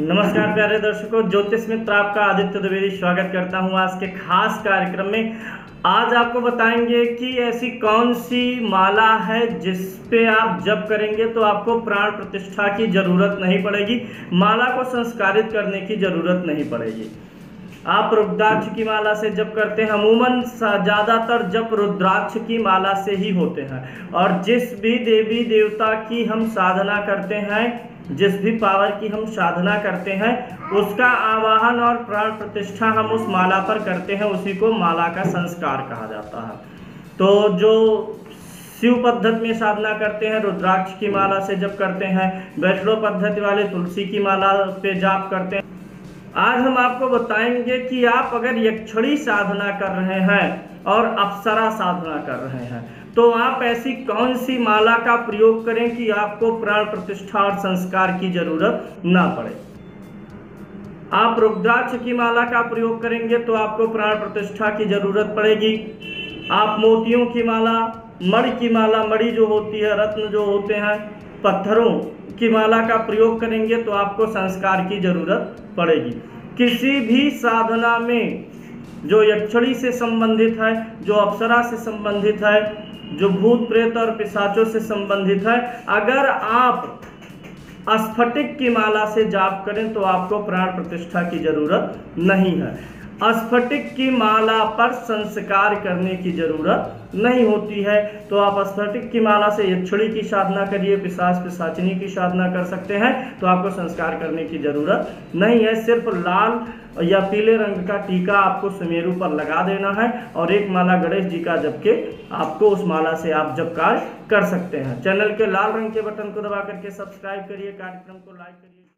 नमस्कार प्यारे दर्शकों, ज्योतिष मित्र आपका आदित्य द्विवेदी स्वागत करता हूँ आज के खास कार्यक्रम में। आज आपको बताएँगे कि ऐसी कौन सी माला है जिस पे आप जब करेंगे तो आपको प्राण प्रतिष्ठा की ज़रूरत नहीं पड़ेगी, माला को संस्कारित करने की ज़रूरत नहीं पड़ेगी। आप रुद्राक्ष की माला से जप करते हैं, अमूमन ज़्यादातर जप रुद्राक्ष की माला से ही होते हैं। और जिस भी देवी देवता की हम साधना करते हैं, जिस भी पावर की हम साधना करते हैं, उसका आवाहन और प्राण प्रतिष्ठा हम उस माला पर करते हैं, उसी को माला का संस्कार कहा जाता है। तो जो शिव पद्धति में साधना करते हैं, रुद्राक्ष की माला से जब करते हैं वैष्णव पद्धति वाले तुलसी की माला पे जाप करते हैं। आज हम आपको बताएँगे कि आप अगर यक्षणी साधना कर रहे हैं और अप्सरा साधना कर रहे हैं तो आप ऐसी कौन सी माला का प्रयोग करें कि आपको प्राण प्रतिष्ठा और संस्कार की ज़रूरत ना पड़े? आप रुद्राक्ष की माला का प्रयोग करेंगे तो आपको प्राण प्रतिष्ठा की ज़रूरत पड़ेगी। आप मोतियों की माला मणि की माला मणि जो होती है, रत्न जो होते हैं पत्थरों की माला का प्रयोग करेंगे तो आपको संस्कार की ज़रूरत पड़ेगी। किसी भी साधना में जो यक्षणी से संबंधित है, जो अप्सरा से संबंधित है, जो भूत प्रेत और पिशाचों से संबंधित है, अगर आप स्फटिक की माला से जाप करें तो आपको प्राण प्रतिष्ठा की ज़रूरत नहीं है। स्फटिक की माला पर संस्कार करने की ज़रूरत नहीं होती है। तो आप स्फटिक की माला से यक्षणी की साधना करिए, पिशाच पिशाचिनी की साधना कर सकते हैं तो आपको संस्कार करने की ज़रूरत नहीं है। सिर्फ़ लाल या पीले रंग का टीका आपको सुमेरु पर लगा देना है और एक माला गणेश जी का जबकि आपको उस माला से आप जब कार्य कर सकते हैं। चैनल के लाल रंग के बटन को दबा करके सब्सक्राइब करिए, कार्यक्रम को लाइक करिए।